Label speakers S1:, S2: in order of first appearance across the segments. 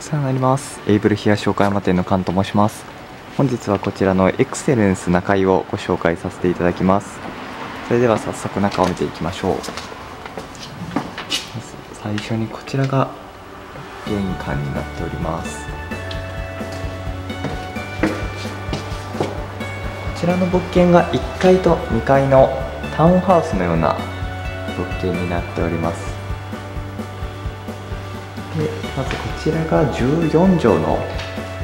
S1: お世話になります。エイブル東岡山店の菅と申します。本日はこちらのエクセレンス中井をご紹介させていただきます。それでは早速中を見ていきましょう。まず最初にこちらが玄関になっております。こちらの物件が1階と2階のタウンハウスのような物件になっております。でまずこちらが14畳の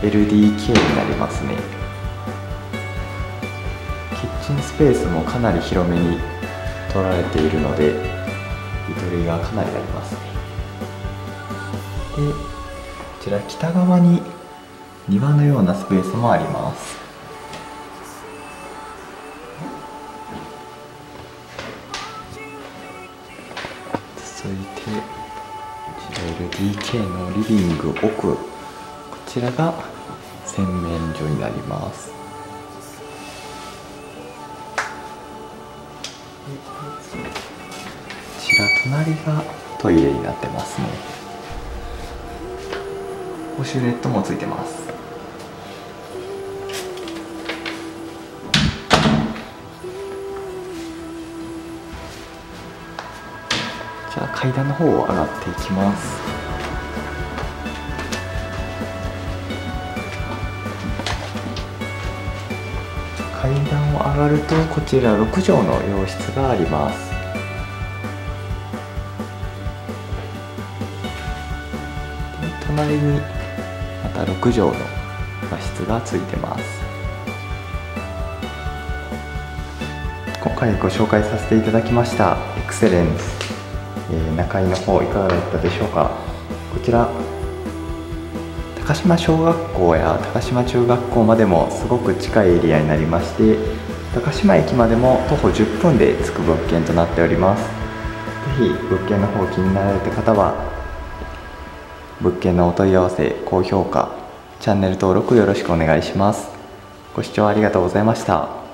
S1: LDK になりますね。キッチンスペースもかなり広めに取られているのでゆとりがかなりありますね。でこちら北側に庭のようなスペースもあります。続いて LDK のリビング奥こちらが洗面所になります。こちら隣がトイレになってますね。ウォシュレットもついてます。じゃあ階段の方を上がっていきます。階段を上がるとこちら6畳の洋室があります。隣にまた6畳の和室がついてます。今回ご紹介させていただきましたエクセレンス。え、中井の方いかがだったでしょうか？こちら高島小学校や高島中学校までもすごく近いエリアになりまして高島駅までも徒歩10分で着く物件となっております。是非物件の方気になられた方は物件のお問い合わせ高評価チャンネル登録よろしくお願いします。ご視聴ありがとうございました。